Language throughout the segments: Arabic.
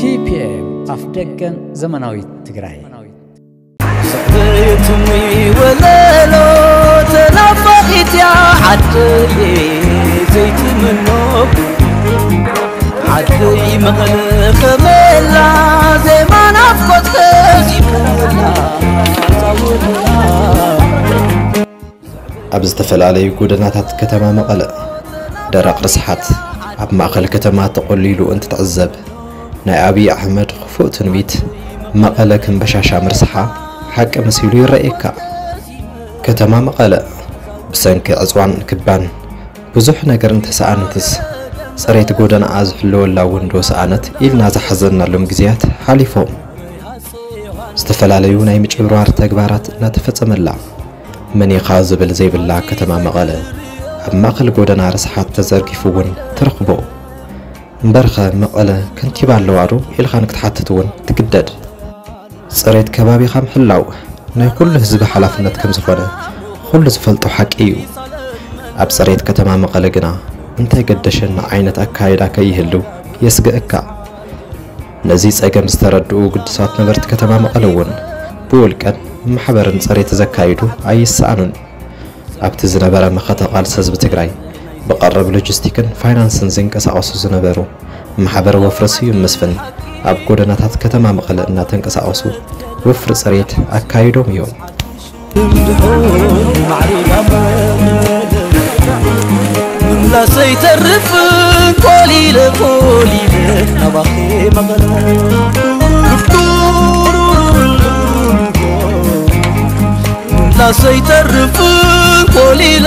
TPM of Deccan Zamanawi Tigray. أبز تفل علي قدرنات كتما مقلق درق رسحات أب مقل كتما تقول لي لو أنت تعذب نعبي أحمد خفوق تنويت مقالة كم بشاشة مرسحة حق مسيولي رأيك كتما مقالة بسنك أزوان كبان بزوح نقر انتسا آنتس صريت قودان عازف اللول لاوندوس آنت إلنا زحزرنا لهم قزيات حاليفوم استفلا ليونا يمج عبروار تاقبارات ناتفتس ملا من يخاز بالزيب الله كتما مقالة أما قل قودان عرس حات تزرقي فوون ترقبو እምበርኸ መቐለ ከንቲባ ኣለዋዶ ኢልኻ ንክትሓትት እውን ትግደድ ፅሬት ከባቢኻ ምሕላው ናይ ኩሉ ህዝቢ ሓላፍነት ከም ዝኾነ ኩሉ ዝፈልጦ ሓቂ እዩ ኣብ ፅሬት ከተማ መቐለ ግና እንታይ ገደሸና ዓይነት ኣካይዳ ከይህልው የስግአካ ነዚ ፀገም ዝተረድኡ ግድሳት ነበርቲ ከተማ መቐለ እውን ብውልቀን ማሕበርን ፅሬት ዘካይዱ ኣይሰኣኑን ኣብቲ ዝነበረ መኸተ ቃልሲ ህዝቢ ትግራይ ብቐረብ ሎጂስቲክን ፋይናንስን ዝንቀሳቐሱ ዝነበሩ ማሕበር ወፍሪ ስዩም መስፍን ኣብ ጎደናታት ከተማ መቐለ እናተንቀሳቐሱ ወፍሪ ፅሬት ኣካይዶም እዮም ምምላሰይተርፍ ቆሊለ ቆሊለ ናባኼ መቐለ ምምላሰይተርፍ ቆሊለ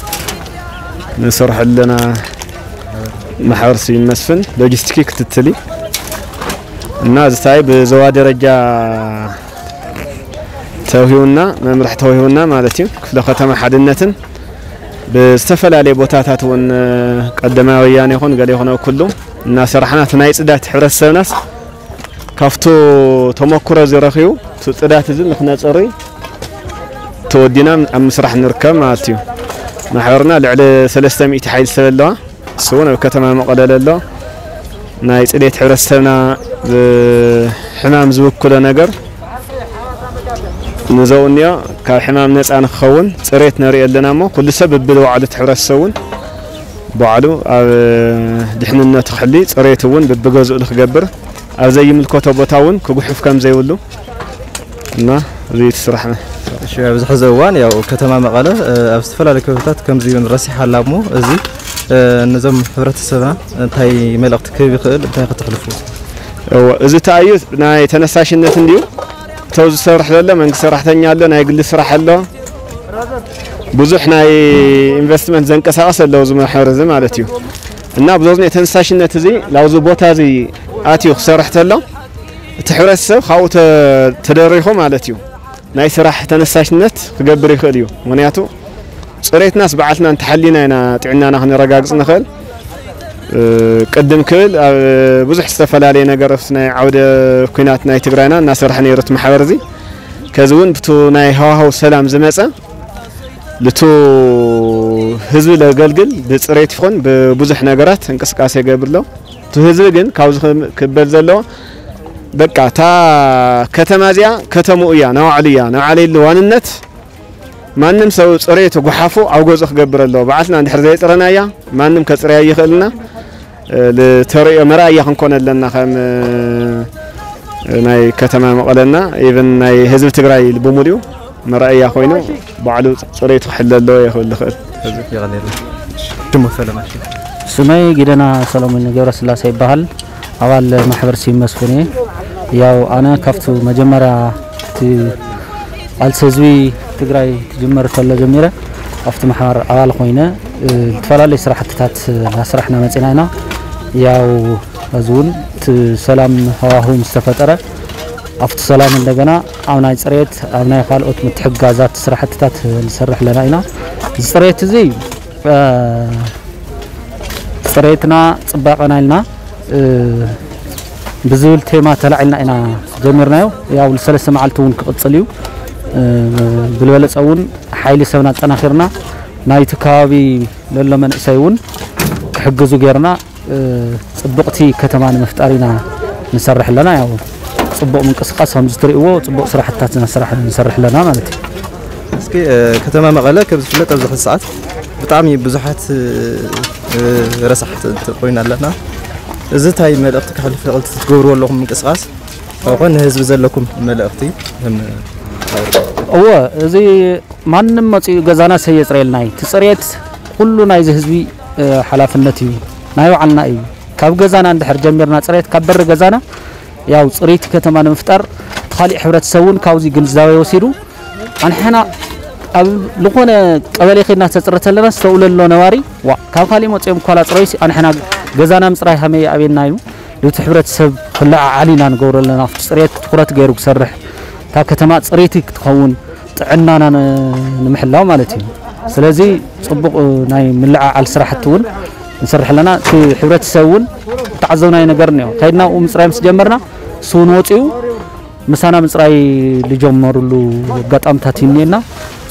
نسرح لنا محارسي مسفن لوجستيكي كتتلي الناس تايب زواد رجا توهيونا ممرح توهيونا مالتي كفلا ختم حد النتن بستفل علي بوتاتات ون قدما وياني يعني هون قال يهون كلهم الناس رحنا تنايس ادات حرس الناس كفتو تمكر زي رخيو تدات زين نخنا تصري تودينا ام سرح نركب مالتيو محورنا لعل ثلاثة مئة حيل سبلا سونا وكتما مقدلا لا نايت إليت حرستنا حمام زوك كل نجر نزونيا كحمام ناس أنا خون سريت ناري لنا مو كل سبب بلو عدة حرس سون بعلو دحنا نتخلي سريت ون ببجوز أدخ جبر أزاي من الكتب وتاون كبوح في كم زي ولو نا زي تسرحنا شو هذا حزوان يا كتما مقالة أستفلا أه، لك فتات كم زي من رسيح على مو زي أه، نزم حفرة السبعة تاي ملقت كيف يقول تاي قطع الفوز أو إذا تعيش ناي تنساش إنك تنديو توز سرح له من سرح تاني على ناي قل سرح له بزح ناي إنفستمنت زنك سعاس له زم حرز ما لتيو الناس بزوجني تنساش إنك تزي لو زبوت هذه آتيو سرح له تحرس خاو تدريهم على تيو ናይ ስራሕ ተነሳሽነት ክገብር ይኽእል እዩ ምክንያቱ ፅሬትናስ በዓልትና እንተሓሊና ኢና ጥዕናና ክንረጋግፅ ንኽእል ቅድም ክብል ኣብ ብዙሕ ዝተፈላለየ ነገራት ናይ ዓውደ ኩናት ናይ ትግራይና እናሰርሐ ነይሩ እቲ ማሕበር እዚ ከዚ እውን ብቲ ናይ ሃዋህው ሰላም ዝመፀ ልቱ ህዝቢ ዘገልግል ብፅሬት ይኹን ብብዙሕ ነገራት እንቅስቃሴ ይገብር ኣሎ እቲ ህዝቢ ግን ካብዚ ክበል ዘለዎ በቃ ታ ከተማ እዚያ ከተምኡ እያ ናባዕሉ እያ ናባዕለይሉ ዋንነት ማንም ሰብ ፅሬ ተጓሓፉ ኣብ ገፁ ክገብር ኣለዎ በዓልትና እንድሕር ዘይፅረና እያ ማንም ከፅርያ ይኽእልና ተርእዮ መርኣያ ክንኮነ ኣለና ከም ናይ ከተማ መቐለና ኢቨን ናይ ህዝቢ ትግራይ ብሙሉኡ መርኣያ ኮይኑ ባዕሉ ፅሬቱ ክሕለ ኣለዎ ይኽእል ይኽእል ስመይ ጊደና ሰሎሞን ገብረስላሴ ይበሃል ኣባል ማሕበር ሲመስፍን እየ ያው ኣነ ካብቲ መጀመርያ እቲ ቃልሲ ህዝቢ ትግራይ ክጅመር ከሎ ጀሚረ ኣብቲ ማሕበር ኣባል ኮይነ ዝተፈላለዩ ስራሕትታት ኣስራሕና መፂና ኢና ያው እዚ እውን እቲ ሰላም ሃዋህው ምስ ተፈጠረ ኣብቲ ሰላም እንደገና ኣብ ናይ ፅሬት ኣብ ናይ ካልኦት ምትሕጋዛት ስራሕትታት ንሰርሕ ኣለና ኢና እዚ ፅሬት እዚ ፅሬትና ፅባቐና ኢልና بزول تيما تلعلنا إنا جمرنا يو ياو السلسة معلتون كقتصليو أه، بالولد أون حيلي سونا تناخرنا نايت كابي للا من إسايون كحقزو غيرنا أه، صبقتي كتمان مفتارينا نسرح لنا ياو صبق من قصقص هم زتري وو صبق صراحة تاتنا صراحة نسرح لنا مالتي اسكي أه، كتما مغلا كبز فلت أبزح الساعات بطعمي بزحات رسحت تقوينا لنا زت هاي ملقتك حلف في قلت تقولوا لهم من قصاص وقلنا هزب زلكم ملقتي هم أوه زي ما نم تي جزانا سي إسرائيل ناي تسريت كل ناي زهزبي حلف النتي نايو عنا أي كاب جزانا عند حرج ميرنا تسريت كبر جزانا يا وصريت كتمان مفتر تخلي حبرة تسوون كاوزي جنز زاوية وسيرو عن حنا أب لقونا قبل خير ناس تسرت لنا سؤول اللو نواري وكاب خالي ما تيم كلا تريسي عن حنا جزانا مصرح همي أبين نايو لو تحبرت سب كل عالينا نقول لنا في صريت تقرأ تجارك سرح تاكتما صريتك تكون عنا أنا نمحلها مالتي سلازي صبق ناي من على السرح تون نسرح لنا في حبرة سوون تعزونا ينقرنيو تايدنا ومصرح مسجمرنا سونوتيو مسانا مصرح لجمرو لو قطعم تاتينينا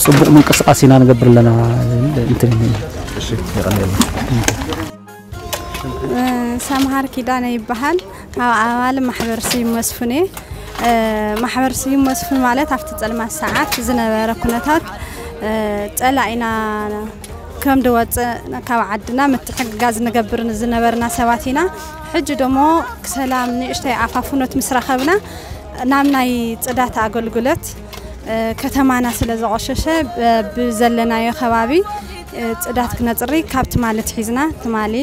صبق من قصقاسينا نقبر لنا انترينينا شكرا لله ሰምሃር ኪዳነ ይበሃል ካብ ዓማል ማሕበረሰብ መስፍን እየ ማሕበረሰብ መስፍን ማለት ኣብቲ ፀልማት ሰዓት ዝነበረ ኩነታት ፀላ ኢና ከም ድወፅእ ካብ ዓድና ምትሕግጋዝ ንገብር ዝነበርና ሰባት ኢና ሕጂ ደሞ ሰላም ንእሽተይ ኣፋፍኖት ምስ ረኸብና ናብ ናይ ፅዳት ኣገልግሎት ከተማና ስለ ዝቆሸሸ ብዘለናዮ ከባቢ ፅዳት ክነፅሪ ካብቲ ማለት ሒዝና ትማሊ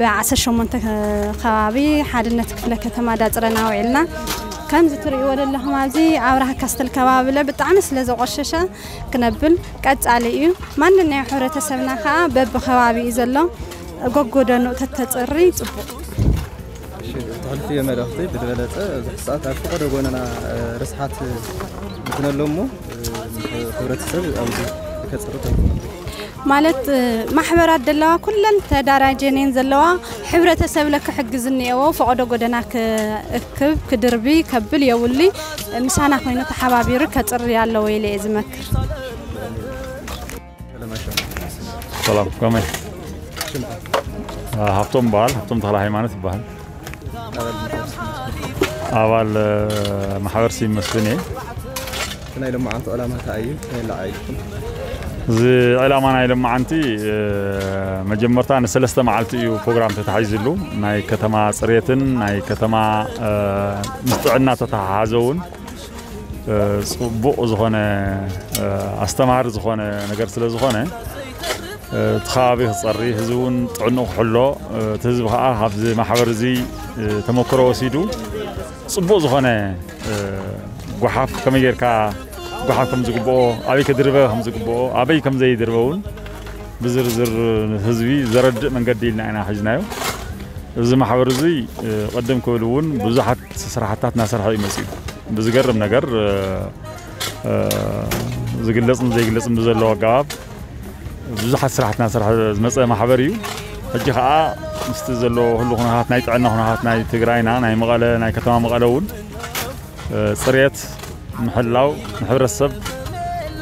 ብ18 ከባቢ ሓድነት ክፍለ ከተማ ዳፅረና ውዒልና ከምዚ ትርእይዎ ዘለኹም ኣብዚ ኣብ ራህካስተል ከባቢለ ብጣዕሚ ስለ ዘቆሸሸ ክነብል ቀፃሊ እዩ ማንናይ ሕብረተሰብና ከዓ በቢ ከባቢ እዩ ዘሎ ጎጎደኑ ተተፅሪ ፅቡቅ ተሕልፍዮ መልእኽቲ ብዝበለፀ ብዙሕ ሰዓት ኣብ ፍቐደ ጎነና ርስሓት ምትነሎ እሞ ሕብረተሰብ ኣብዚ ከፅሪ مالت محبرة دلوا كلن تدارا جنين زلوا حبرة سبلا كحجزني أو فعدو قدنا كب كدربي كبل يا ولي مشان أخوينا تحبابي ركت الرجال لو يلي إزمك سلام كمي هفتم بال هفتم طلع هاي مانس بال أول محاور سين مسلمي كنا يلوم عن طول ما تعيش كنا لا عيش زي على ما انا لما عندي آه، مجمرت انا سلسته معلتي وبروجرام تتحيزلو ناي كتما صريتن ناي كتما مستعنا تتحازون ጽቡቕ ዝኾነ ኣስተማሃሪ ዝኾነ ነገር ስለ ዝኾነ እቲ ከባቢ ክፀሪ ህዝቢ እውን ጥዕኑኡ ክሕሎ እቲ ህዝቢ ከዓ ካብዚ ማሕበር እዚ ተመክሮ قحا كمز قبو أبي كدربة همز قبو أبي كم زي دربون بزرزر هزبي زرد من قديلنا أنا حجنايو እዚ ማሕበር እዚ ቀደም ክብል እውን ብዙሓት ስራሕታት እናሰርሐ እዩ መፅኡ ብዝገርም ነገር ዝግለፅን ዘይግለፅን ብዘለዎ ኣገባብ ብዙሓት ስራሕት እናሰርሐ ዝመፀ ማሕበር እዩ ሕጂ ከዓ ምስቲ ዘለዎ ህሉ ኩነታት ናይ ጥዕና ኩነታት ናይ ትግራይና ናይ መቐለ ናይ ከተማ መቐለ እውን ፅሬት محلاو محبر السب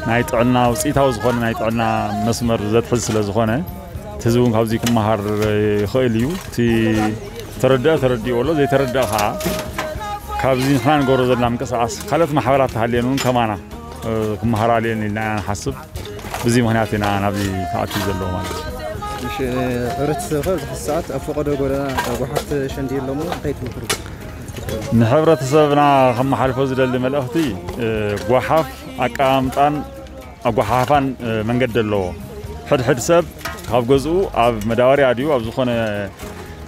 نايت عنا وسيت هاوز خونا نايت عنا مسمر زاد حز سلاز خونا تزون هاوزيك مهار خيليو تي تردى تردي ولا زي تردى ها كابزين خان غورز اللام كساس خلف محبرات حالينون كمانا مهار علينا نحن حسب بزي مهناتنا نبي تعطي زلو مالك ش ارتسفه الساعات افقد غورنا وحط شندير لمو قيت مكروك نحبرتسبنا خم حرفوز للي ملأهتي جواحف أكام طن أجواحفان من قد اللو حد حد سب خاف جزءه أب مداري عديو أب زخون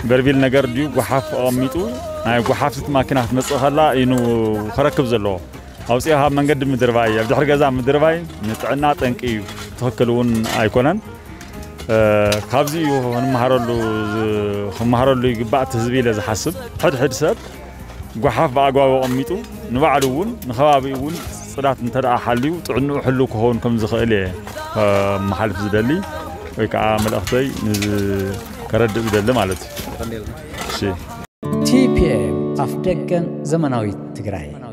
بربيل نجار ديو جواحف أميتو هاي جواحف ست ماكينة مس خلا إنه خرك بزلو أو سيها من قد مدرباي أبدي حرق زام مدرباي نتعنا تنكيو تهكلون أيكونن خابزي يو هن مهارلو هن مهارلو يبعت زبيلة زحسب حد حد سب جحاف بأجواء أميتو نبعلون نخابيون صدات نتدع حليو تعنو حلو كهون كم زخيلي محل في زدلي ويك عامل أختي نز كرد زدلي مالت شي تي بي ام افتكن زمناوي تقرأي